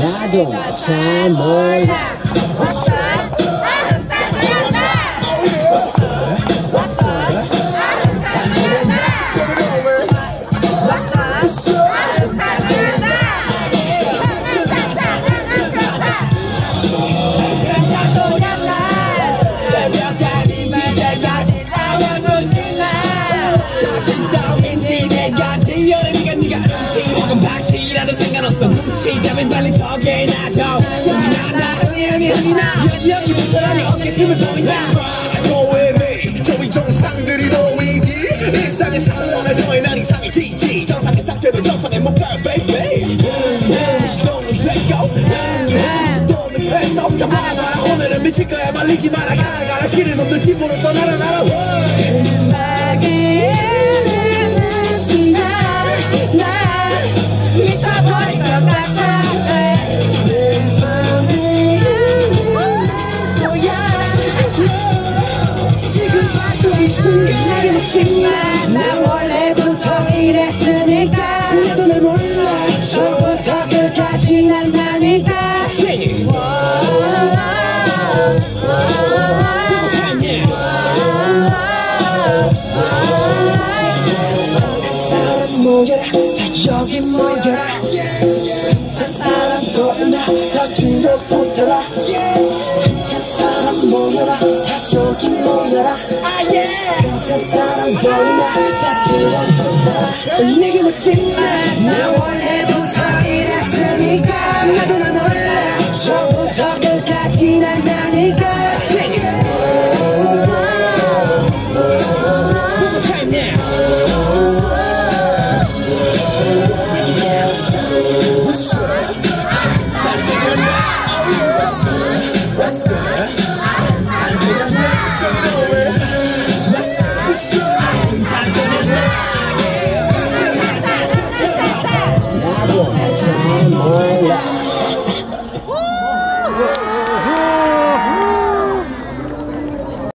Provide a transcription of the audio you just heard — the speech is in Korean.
도 잘 몰라 치자면 달리 저게 여기부터라니 어깨춤을 보인다 노예미 저위 정상들이 보이지 일상의 상황을 너의 난 이상해지지. 정상의 상태로 정상에 못 가요 baby 미칠 거야. 말리지 마라. 가라 가라. 실은 없는 집으로 떠나라 나라 묻지만 나 원래부터 이랬으니까. 나도 날 몰라. 처음부터 끝까지 난 나니까 사람 다 여기 모여라. 다 사람도 있나. 다 뒤로 붙어라. 다 사람 모여라. 다 여기 모여라 다 사람도 있나 다 뒤로 붙어라 내게 묻지마. 나 원래부터 이랬으니까. 나도 날 몰라. 처음부터 끝까지 난 나니까. 나도 잘몰 라